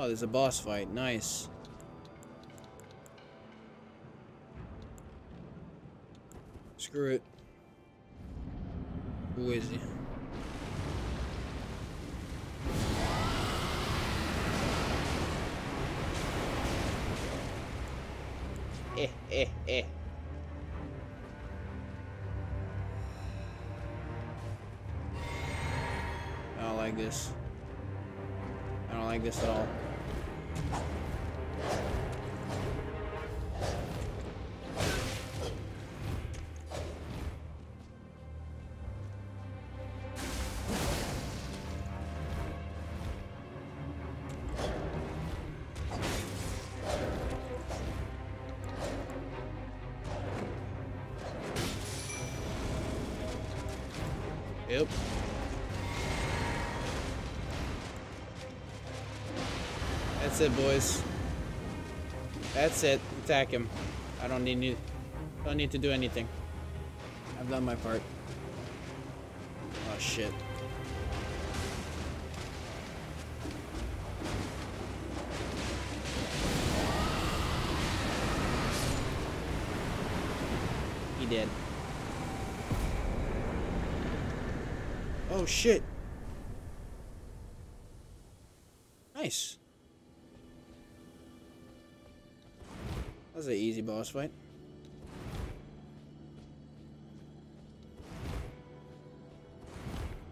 Oh, there's a boss fight. Nice. Screw it. Who is he? Eh, eh, eh. I don't like this. I don't like this at all. Yep. That's it, boys. That's it. Attack him. I don't need don't need to do anything. I've done my part. Oh shit. He did. Oh shit. Nice. That was an easy boss fight.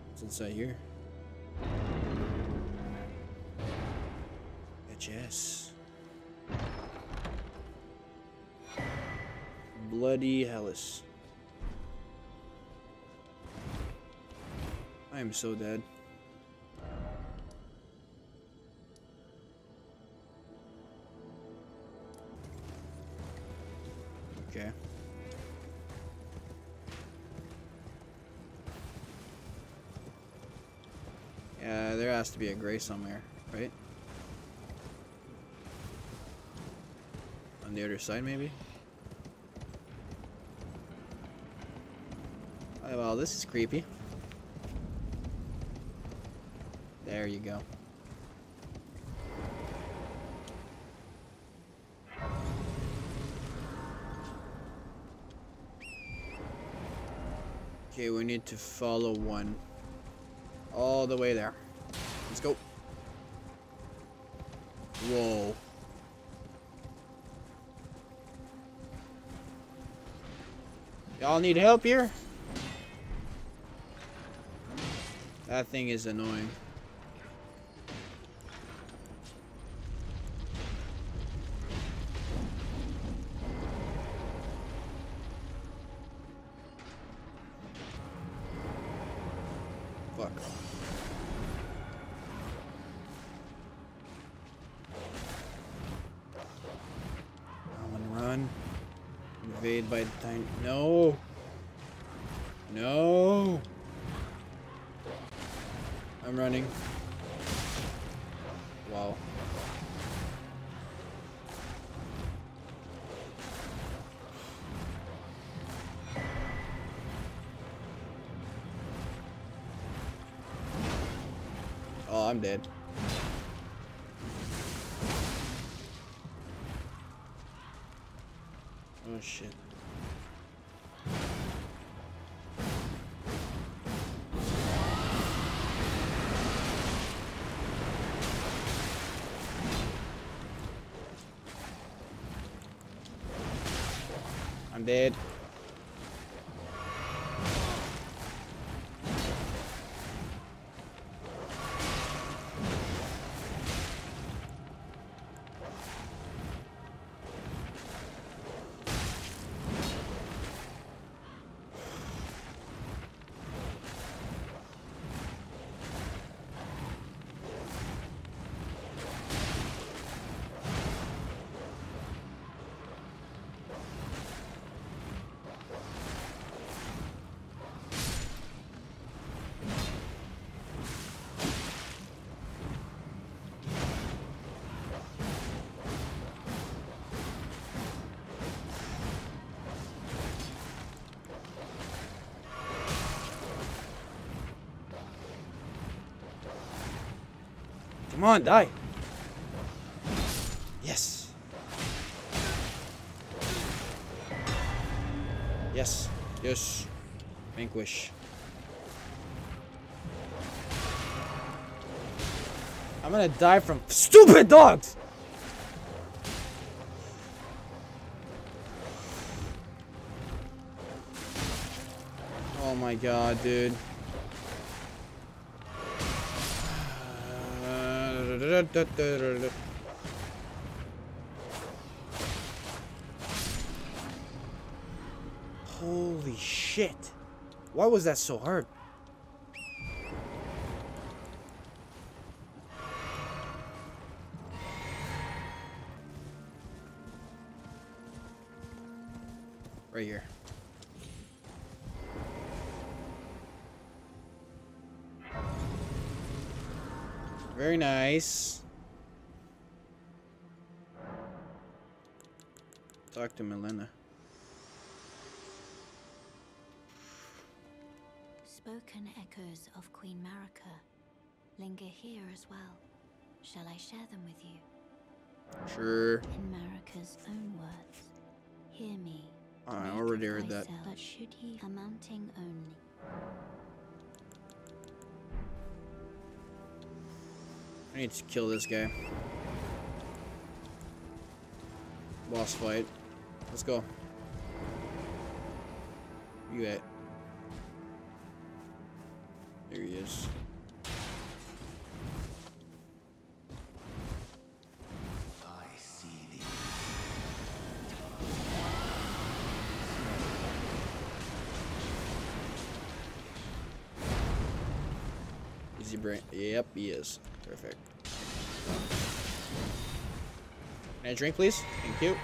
What's inside here? HS. Bloody Helice. I am so dead. Okay. Yeah, there has to be a gray somewhere, right? On the other side, maybe? Oh, well, this is creepy. There you go. Okay, we need to follow one. All the way there. Let's go. Whoa. Y'all need help here? That thing is annoying. I'm dead. Oh shit. I'm dead. Come on, die. Yes. Yes. Yes. Vanquish. I'm gonna die from stupid dogs! Oh my god, dude. Holy shit. Why was that so hard? Right here. Very nice. Talk to Melina. Spoken echoes of Queen Marika linger here as well. Shall I share them with you? Sure. In Marika's own words, hear me. I already heard that. But should he a mounting only? I need to kill this guy. Boss fight. Let's go. You at? There he is. Brain? Yep, he is. Perfect. Can I drink, please? Thank you.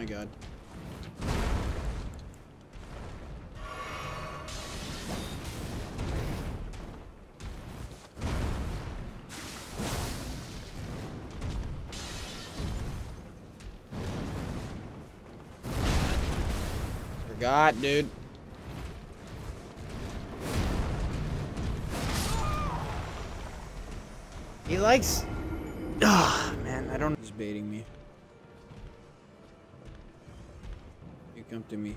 My god. Forgot, dude. He likes. Ah, man, I don't. He's baiting me. Come to me.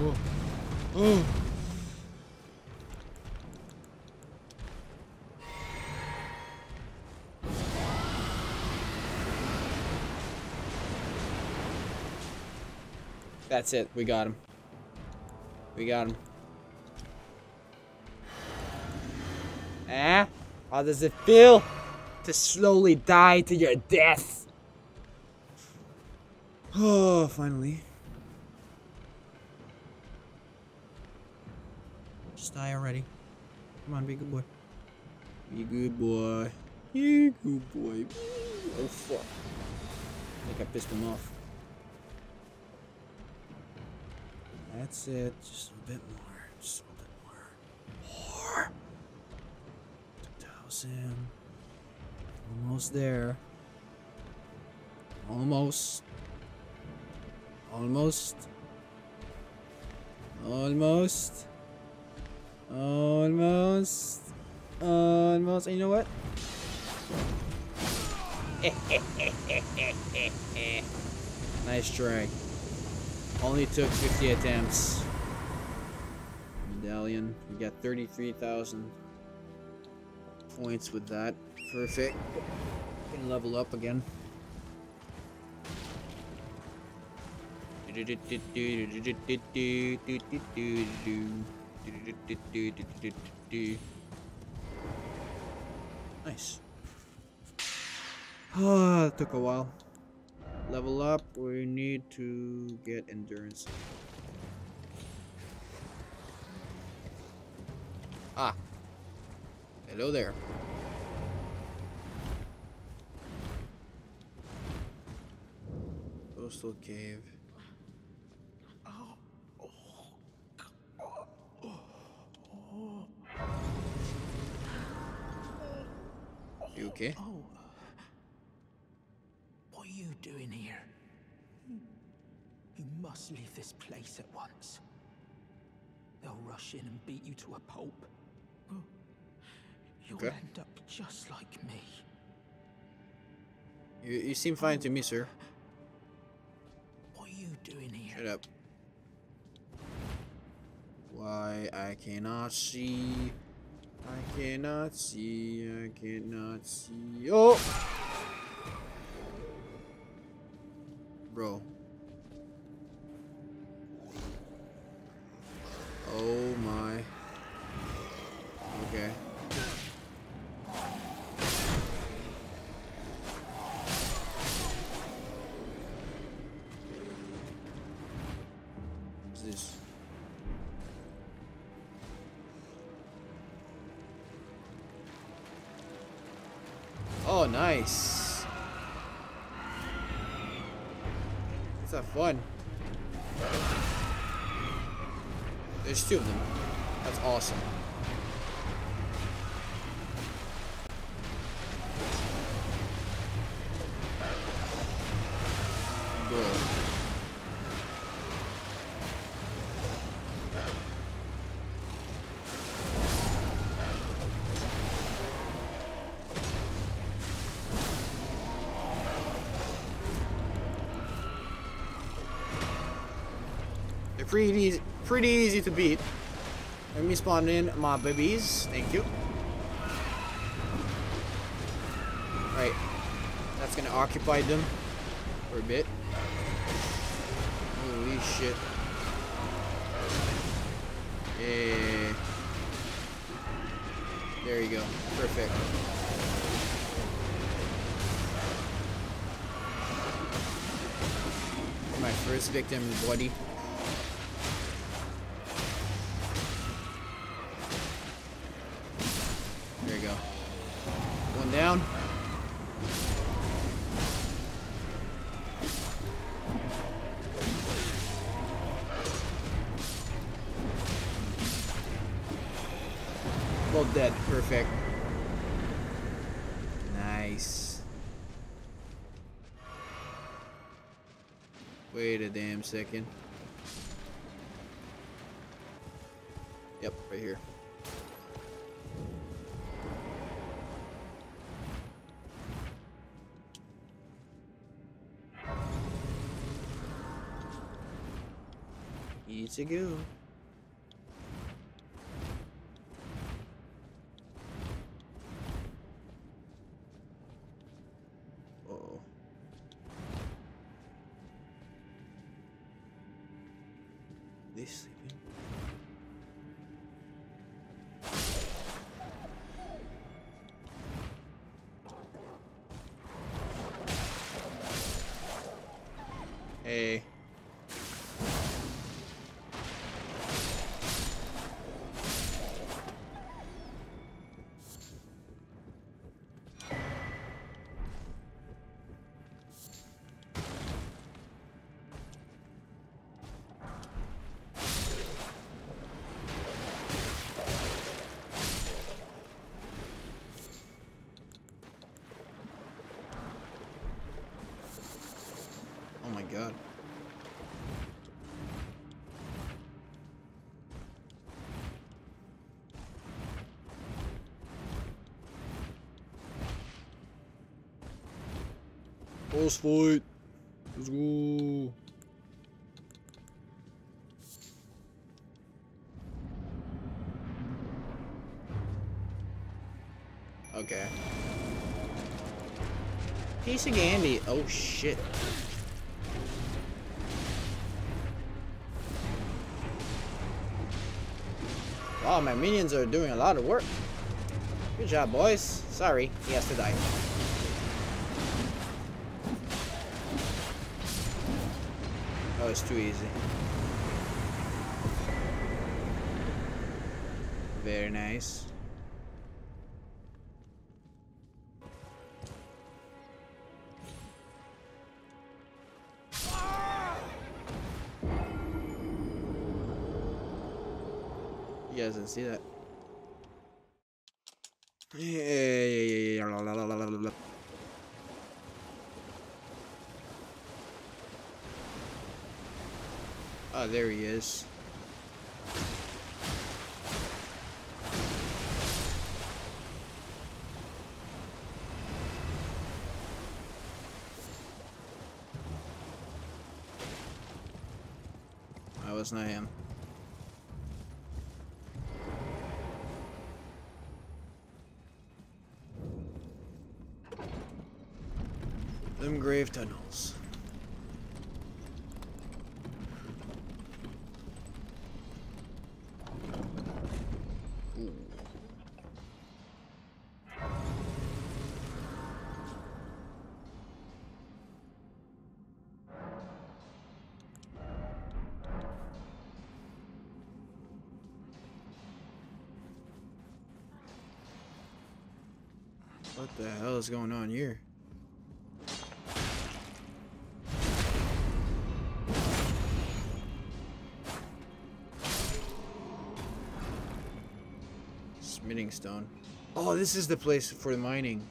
Oh. Oh. That's it. We got him. We got him. Eh? How does it feel to slowly die to your death? Oh, finally. Just die already. Come on, be a good boy. Be a good boy. Be a good boy. Oh, fuck. I think I pissed him off. That's it. Just a bit more. Just a little bit more. More. 2,000. Almost there. Almost. Almost. Almost. Almost. Almost. And you know what? nice try. Only took 50 attempts. Medallion. We got 33,000 points with that. Perfect. Can level up again. Nice. Ah, oh, took a while. Level up, we need to get endurance. Ah, Hello there. Coastal cave. You okay? Oh. What are you doing here? You must leave this place at once. They'll rush in and beat you to a pulp. You'll Okay. end up just like me. You, you seem fine to me, sir. What are you doing here? Shut up. Why I cannot see. I cannot see. I cannot see. Oh! Bro. What's this? Oh, nice. Let's have fun. There's two of them. That's awesome. Pretty easy, pretty easy to beat. Let me spawn in my babies. Thank you. Right. That's gonna occupy them for a bit. Holy shit. Yeah. There you go. Perfect. My first victim, buddy. Second. Yep, right here. Easy go. God. Boss fight. Let's go. Okay. Piece of candy. Oh shit. My minions are doing a lot of work. Good job, boys. Sorry, he has to die. Oh, it's too easy. Very nice. You guys didn't see that. Oh, there he is. That was not him. Them grave tunnels. What the hell is going on here? Stone. Oh, this is the place for the mining.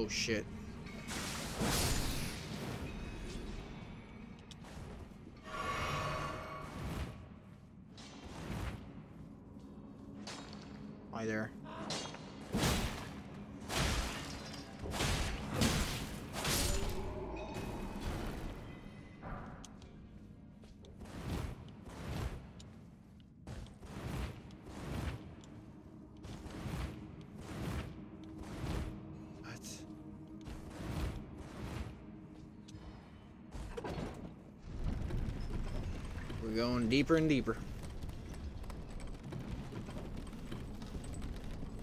Oh shit. We're going deeper and deeper.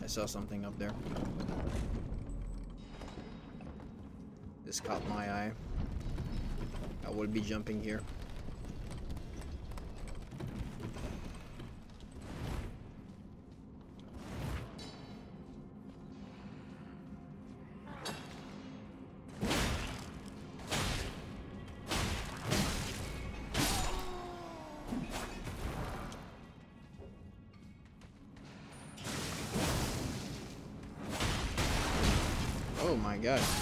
I saw something up there. This caught my eye. I will be jumping here. Oh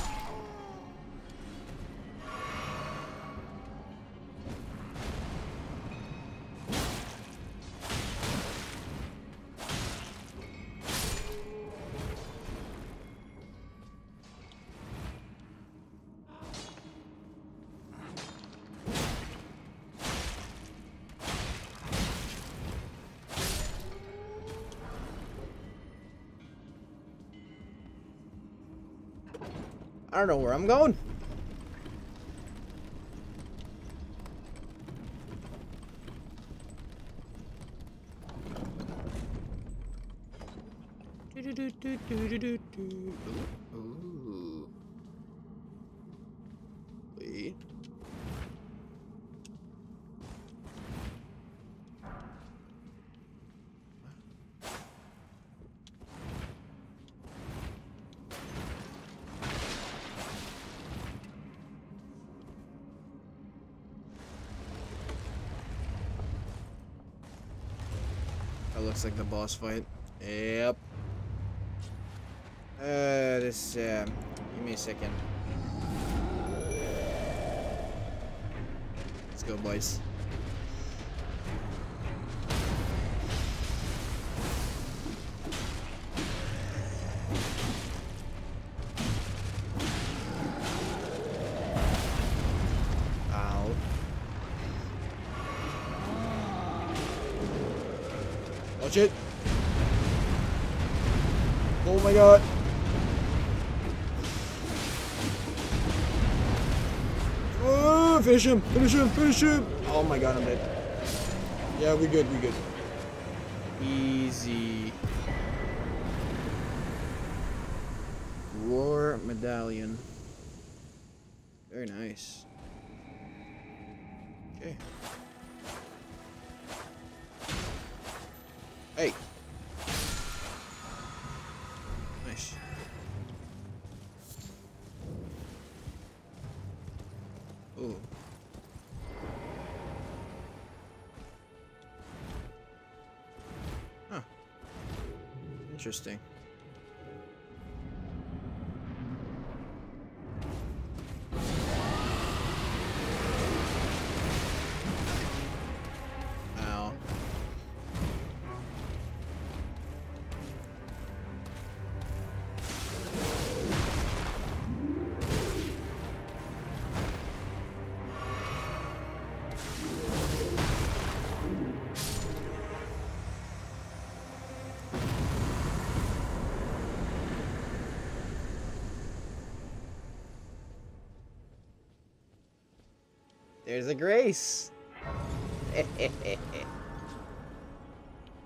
I don't know where I'm going. Ooh. Wait. That looks like the boss fight. Yep. Uh, this, uh, give me a second. Let's go, boys. Watch it. Oh my god. Oh, finish him, finish him, finish him. Oh my god, I'm dead. Yeah, we good, we good. Easy. War medallion. Very nice. Okay. Interesting. A grace.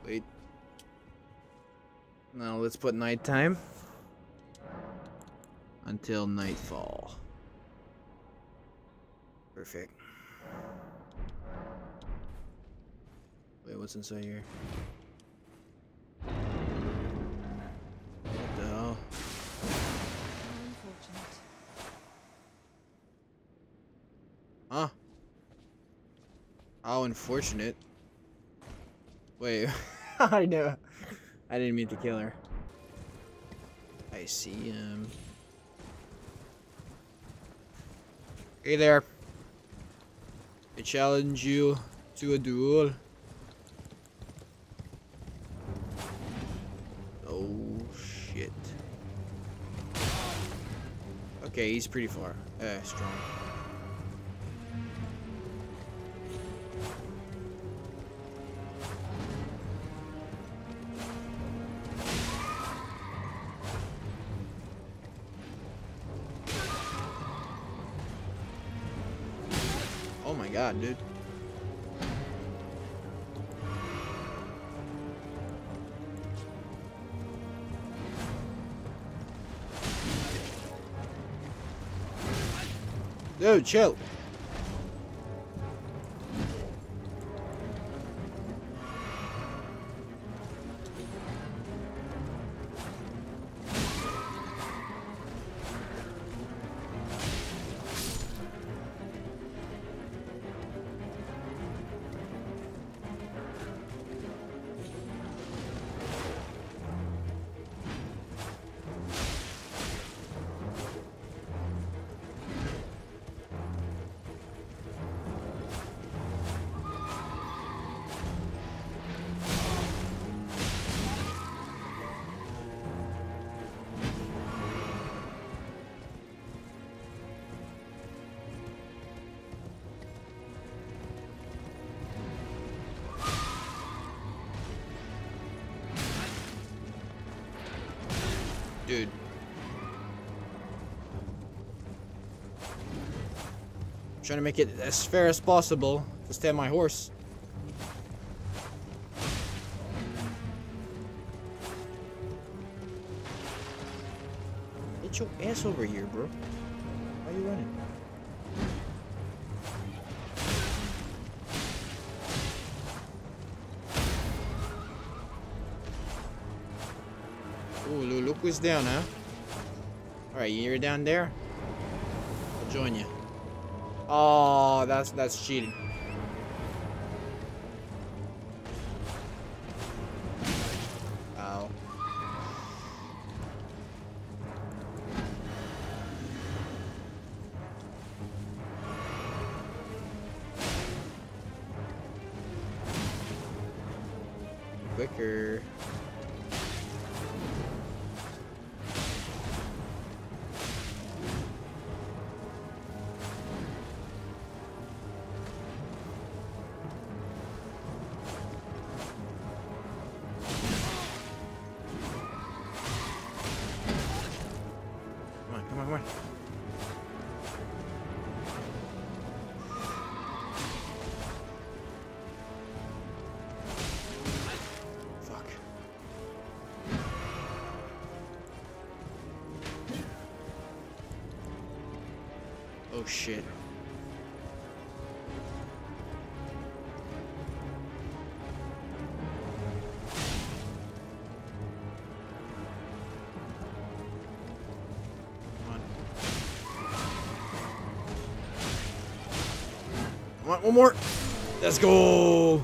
Wait. Now let's put nighttime until nightfall. Perfect. Wait, what's inside here? How unfortunate. Wait, I know. I didn't mean to kill her. I see him. Hey there. I challenge you to a duel. Oh shit. Okay, he's pretty far. Uh, strong. My god, dude. Dude, chill. Trying to make it as fair as possible to stand my horse. Get your ass over here, bro. Why are you running? Ooh, look who's down, huh? Alright, you're down there? I'll join you. Oh, that's that's cheating. Ow. Quicker. Shit. Come on. One more. Let's go.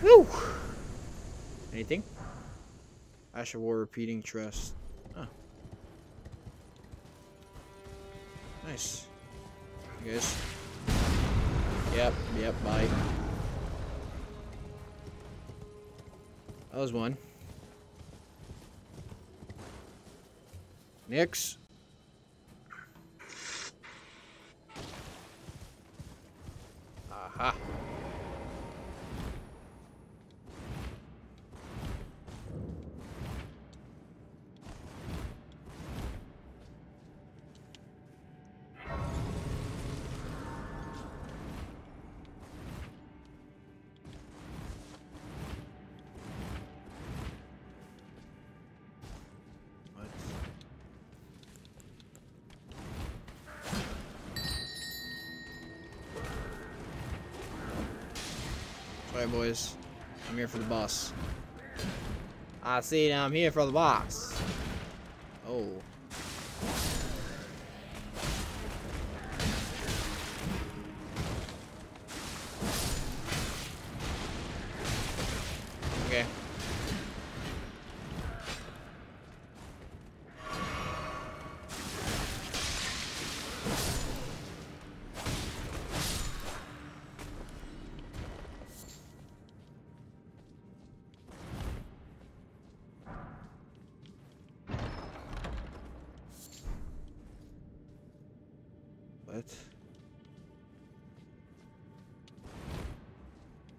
Woo. Anything? Ash of War repeating thrust. Nice. Guys. Yep, yep, bye. That was one. Next. Aha. Sorry, boys. I'm here for the boss. I see. now I'm here for the boss.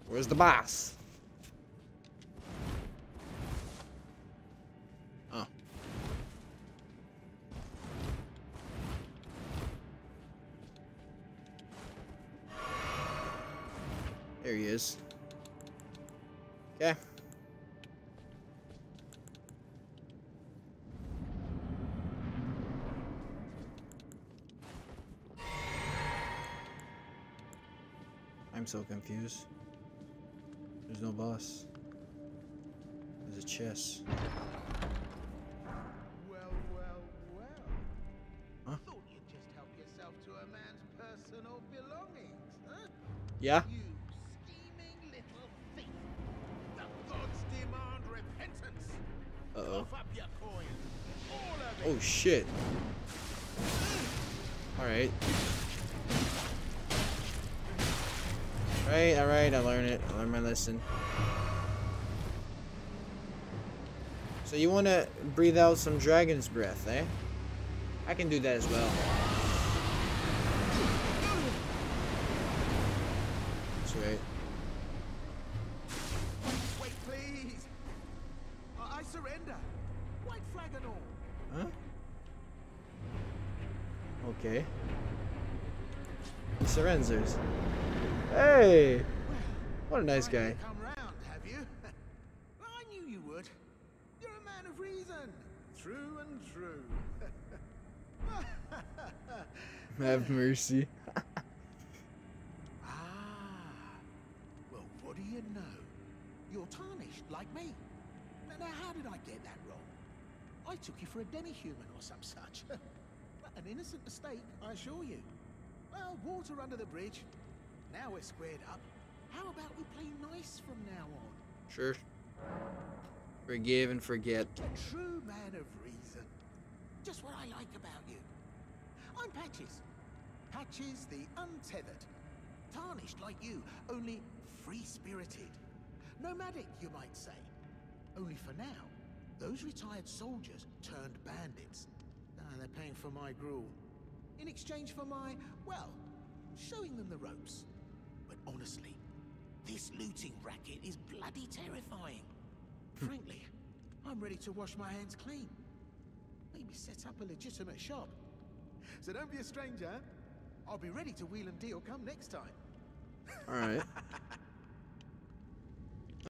Where's the boss? So confused. There's no boss. There's a chess. Well, well, well. Huh? Thought you'd just help yourself to a man's personal belongings, huh? Yeah? You scheming little thief. The gods demand repentance. Cough up your coin. All of oh, Alright. Alright, I learned it. I learned my lesson. So you wanna breathe out some dragon's breath, eh? I can do that as well. Nice guy. Come round, have you? I knew you would. You're a man of reason. True and true. Have mercy. Ah. Well, what do you know? You're tarnished, like me. Now, now, how did I get that wrong? I took you for a demi-human or some such. An innocent mistake, I assure you. Well, water under the bridge. Now we're squared up. How about we play nice from now on? Sure. Forgive and forget. A true man of reason. Just what I like about you. I'm Patches. Patches the untethered. Tarnished like you, only free-spirited. Nomadic, you might say. Only for now, those retired soldiers turned bandits. Ah, they're paying for my gruel. In exchange for my, well, showing them the ropes. But honestly, this looting racket is bloody terrifying. Hmm. Frankly, I'm ready to wash my hands clean. Maybe set up a legitimate shop. So don't be a stranger. I'll be ready to wheel and deal come next time. Alright.